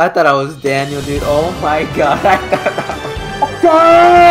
I thought I was Daniel, dude. Oh my god. I thought I was...